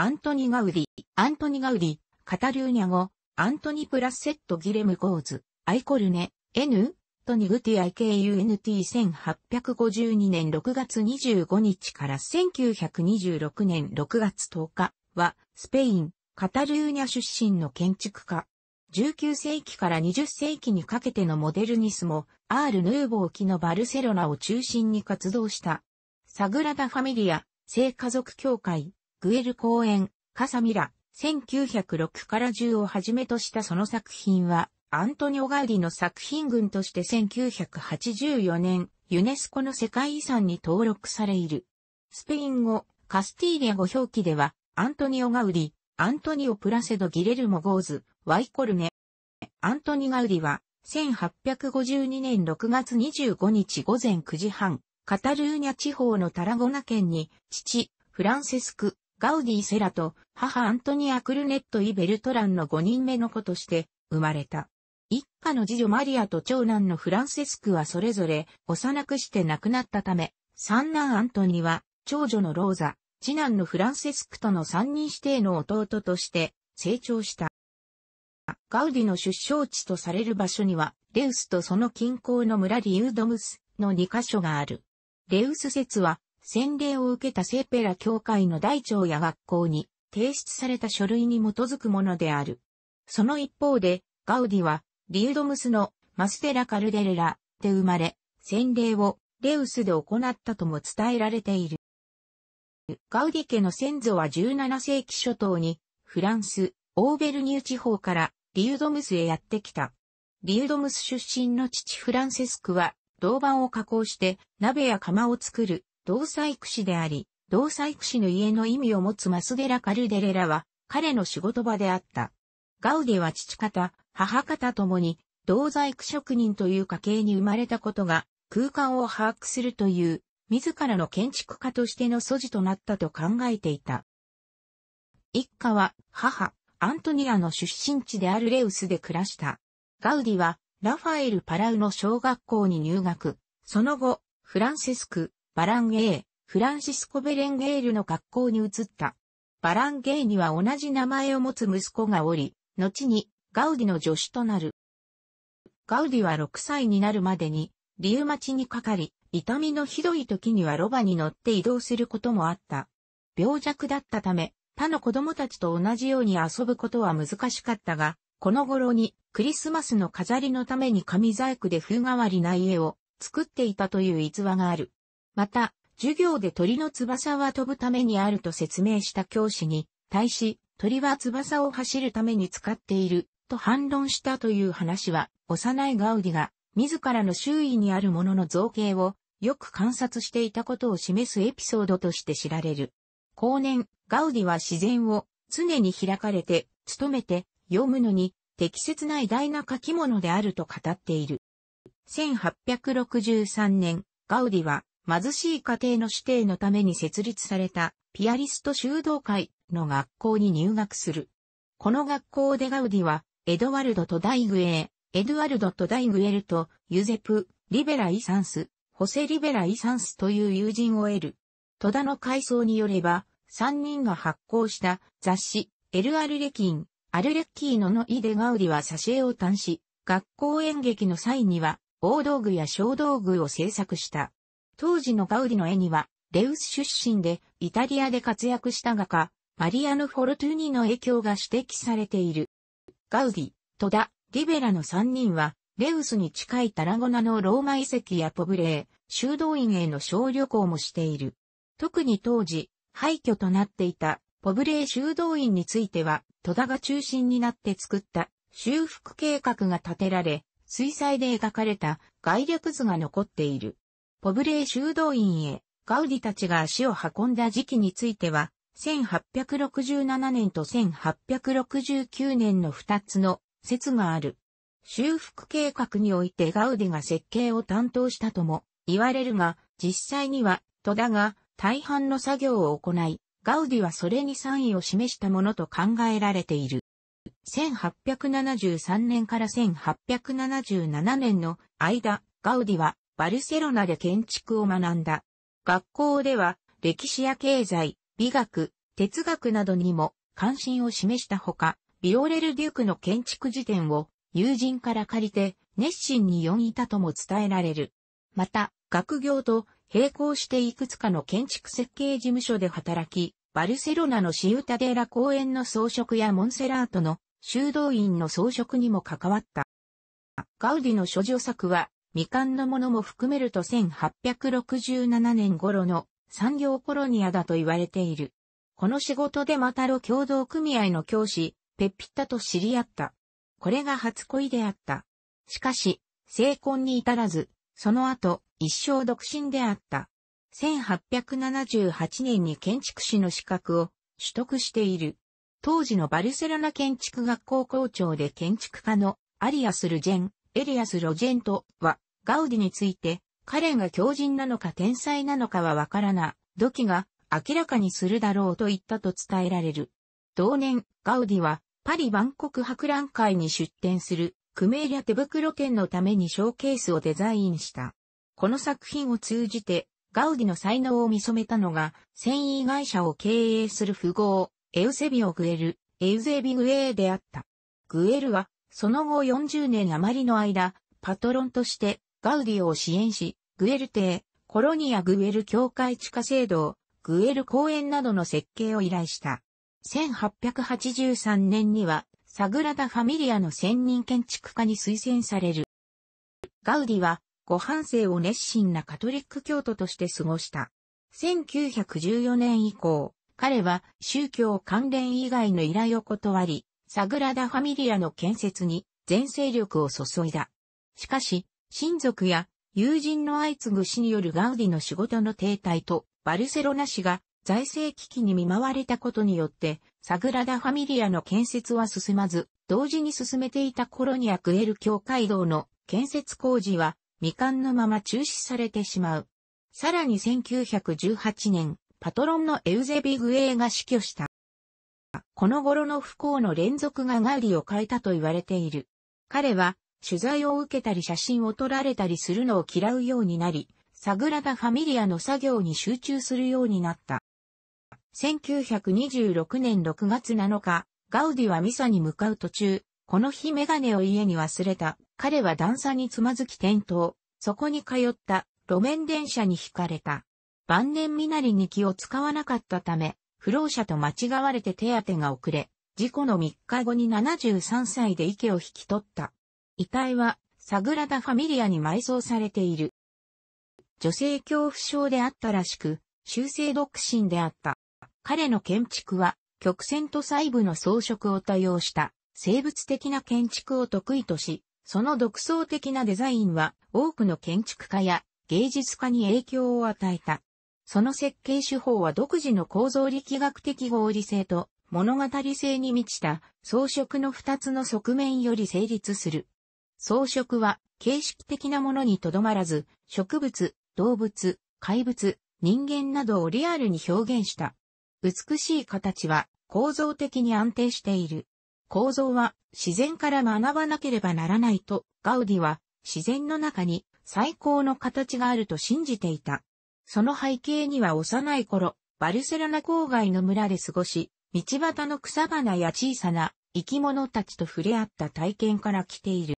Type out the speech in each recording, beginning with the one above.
アントニ・ガウディ、アントニ・ガウディ、カタルーニャ語、アントニ・プラッセット・ギレム・ゴーズ、アイコルネ、N、トニグティ IKUNT1852 年6月25日から1926年6月10日は、スペイン、カタルーニャ出身の建築家。19世紀から20世紀にかけてのモデルニスモ、アール・ヌーボー期のバルセロナを中心に活動した。サグラダ・ファミリア、聖家族教会、グエル公園、カサミラ、1906から10をはじめとしたその作品は、アントニオ・ガウディの作品群として1984年、ユネスコの世界遺産に登録されている。スペイン語、カスティーリャ語表記では、アントニオ・ガウディ、アントニオ・プラセド・ギレルモ・ゴーズ、ワイコルネ。アントニ・ガウディは、1852年6月25日午前9時半、カタルーニャ地方のタラゴナ県に、父、フランセスク、ガウディ・セラと、母アントニア・クルネット・イ・ベルトランの5人目の子として生まれた。一家の次女マリアと長男のフランセスクはそれぞれ幼くして亡くなったため、三男アントニは長女のローザ、次男のフランセスクとの三人指定の弟として成長した。ガウディの出生地とされる場所には、レウスとその近郊の村リュードムスの2カ所がある。レウス説は、洗礼を受けたセーペラ教会の大長や学校に提出された書類に基づくものである。その一方で、ガウディは、リュードムスのマステラ・カルデレラで生まれ、洗礼をレウスで行ったとも伝えられている。ガウディ家の先祖は17世紀初頭に、フランス、オーベルニュー地方からリュードムスへやってきた。リュードムス出身の父フランセスクは、銅板を加工して鍋や釜を作る銅細工師であり、銅細工師の家の意味を持つマスデラ・カルデレラは彼の仕事場であった。ガウディは父方、母方ともに銅細工職人という家系に生まれたことが空間を把握するという自らの建築家としての素地となったと考えていた。一家は母、アントニアの出身地であるレウスで暮らした。ガウディはラファエル・パラウの小学校に入学。その後、フランセスク、バランゲー、フランシスコ・ベレンゲールの学校に移った。バランゲーには同じ名前を持つ息子がおり、後にガウディの助手となる。ガウディは6歳になるまでに、リウマチにかかり、痛みのひどい時にはロバに乗って移動することもあった。病弱だったため、他の子供たちと同じように遊ぶことは難しかったが、この頃にクリスマスの飾りのために紙細工で風変わりな家を作っていたという逸話がある。また、授業で鳥の翼は飛ぶためにあると説明した教師に対し、鳥は翼を走るために使っていると反論したという話は、幼いガウディが自らの周囲にあるものの造形をよく観察していたことを示すエピソードとして知られる。後年、ガウディは自然を常に開かれて、努めて、読むのに適切な偉大な書き物であると語っている。1863年、ガウディは貧しい家庭の指定のために設立されたピアリスト修道会の学校に入学する。この学校でガウディはエドワルドとダイグエー、エドワルド・とダイグエルとユゼプ・リベラ・イサンス、ホセ・リベラ・イサンスという友人を得る。戸田の階層によれば、三人が発行した雑誌、エル・アルレキン、アルレッキーノのイデ・ガウディは挿絵を端し、学校演劇の際には、大道具や小道具を制作した。当時のガウディの絵には、レウス出身でイタリアで活躍した画家、マリアノ・フォルトゥーニの影響が指摘されている。ガウディ、戸田、リベラの三人は、レウスに近いタラゴナのローマ遺跡やポブレー、修道院への小旅行もしている。特に当時、廃墟となっていたポブレー修道院については、戸田が中心になって作った修復計画が立てられ、水彩で描かれた概略図が残っている。ポブレー修道院へガウディたちが足を運んだ時期については、1867年と1869年の2つの説がある。修復計画においてガウディが設計を担当したとも言われるが、実際には戸田が大半の作業を行い、ガウディはそれに賛意を示したものと考えられている。1873年から1877年の間、ガウディはバルセロナで建築を学んだ。学校では歴史や経済、美学、哲学などにも関心を示したほか、ビオレル・デュークの建築辞典を友人から借りて熱心に読んだとも伝えられる。また、学業と並行していくつかの建築設計事務所で働き、バルセロナのシウタデーラ公園の装飾やモンセラートの修道院の装飾にも関わった。ガウディの諸女作は未完のものも含めると1867年頃の産業コロニアだと言われている。この仕事でマタロ協同組合の教師、ペッピッタと知り合った。これが初恋であった。しかし、成婚に至らず、その後、一生独身であった。1878年に建築士の資格を取得している。当時のバルセロナ建築学校校長で建築家のアリアス・ルジェン、エリアス・ロジェントは、ガウディについて、彼が狂人なのか天才なのかはわからない、時が明らかにするだろうと言ったと伝えられる。同年、ガウディは、パリ万国博覧会に出展する、クメーリャ手袋店のためにショーケースをデザインした。この作品を通じて、ガウディの才能を見初めたのが、繊維会社を経営する富豪、エウセビオ・グエル、エウゼビ・グエーであった。グエルは、その後40年余りの間、パトロンとしてガウディを支援し、グエル邸、コロニアグエル教会地下聖堂、グエル公園などの設計を依頼した。1883年には、サグラダ・ファミリアの専任建築家に推薦される。ガウディは、ご半生を熱心なカトリック教徒として過ごした。1914年以降、彼は宗教関連以外の依頼を断り、サグラダ・ファミリアの建設に全勢力を注いだ。しかし、親族や友人の相次ぐ死によるガウディの仕事の停滞と、バルセロナ市が財政危機に見舞われたことによって、サグラダ・ファミリアの建設は進まず、同時に進めていたコロニア・グエル教会道の建設工事は未完のまま中止されてしまう。さらに1918年、パトロンのエウゼビ・グエーが死去した。この頃の不幸の連続がガウディを変えたと言われている。彼は、取材を受けたり写真を撮られたりするのを嫌うようになり、サグラダ・ファミリアの作業に集中するようになった。1926年6月7日、ガウディはミサに向かう途中、この日メガネを家に忘れた。彼は段差につまずき転倒。そこに通った路面電車に引かれた。晩年身なりに気を使わなかったため、不老者と間違われて手当が遅れ、事故の3日後に73歳で池を引き取った。遺体はサグラダ・ファミリアに埋葬されている。女性恐怖症であったらしく、修正独身であった。彼の建築は曲線と細部の装飾を多用した生物的な建築を得意とし、その独創的なデザインは多くの建築家や芸術家に影響を与えた。その設計手法は独自の構造力学的合理性と物語性に満ちた装飾の二つの側面より成立する。装飾は形式的なものにとどまらず、植物、動物、怪物、人間などをリアルに表現した。美しい形は構造的に安定している。構造は自然から学ばなければならないと、ガウディは自然の中に最高の形があると信じていた。その背景には幼い頃、バルセロナ郊外の村で過ごし、道端の草花や小さな生き物たちと触れ合った体験から来ている。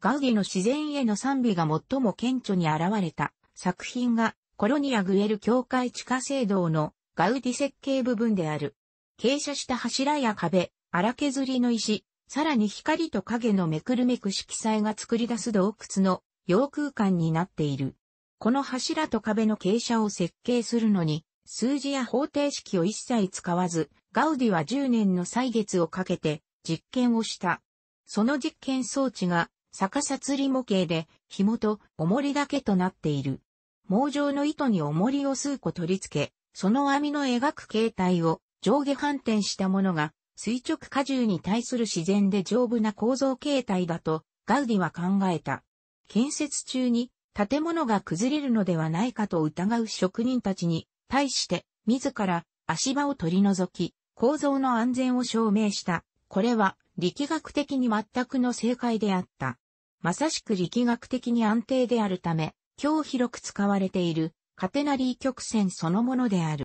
ガウディの自然への賛美が最も顕著に現れた作品がコロニア・グエル教会地下聖堂のガウディ設計部分である。傾斜した柱や壁、荒削りの石、さらに光と影のめくるめく色彩が作り出す洞窟の洋空間になっている。この柱と壁の傾斜を設計するのに、数字や方程式を一切使わず、ガウディは10年の歳月をかけて実験をした。その実験装置が逆さ釣り模型で紐と重りだけとなっている。網状の糸に重りを数個取り付け、その網の描く形態を上下反転したものが垂直荷重に対する自然で丈夫な構造形態だとガウディは考えた。建設中に建物が崩れるのではないかと疑う職人たちに対して自ら足場を取り除き構造の安全を証明した。これは力学的に全くの正解であった。まさしく力学的に安定であるため、今日広く使われているカテナリー曲線そのものである。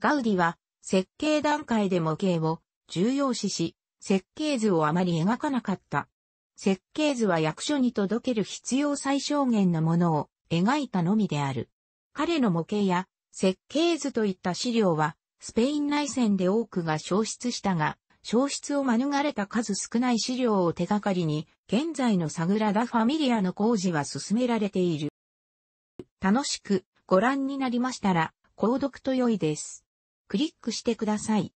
ガウディは設計段階で模型を重要視し、設計図をあまり描かなかった。設計図は役所に届ける必要最小限のものを描いたのみである。彼の模型や設計図といった資料はスペイン内戦で多くが消失したが、消失を免れた数少ない資料を手がかりに、現在のサグラダ・ファミリアの工事は進められている。楽しくご覧になりましたら、購読と良いです。クリックしてください。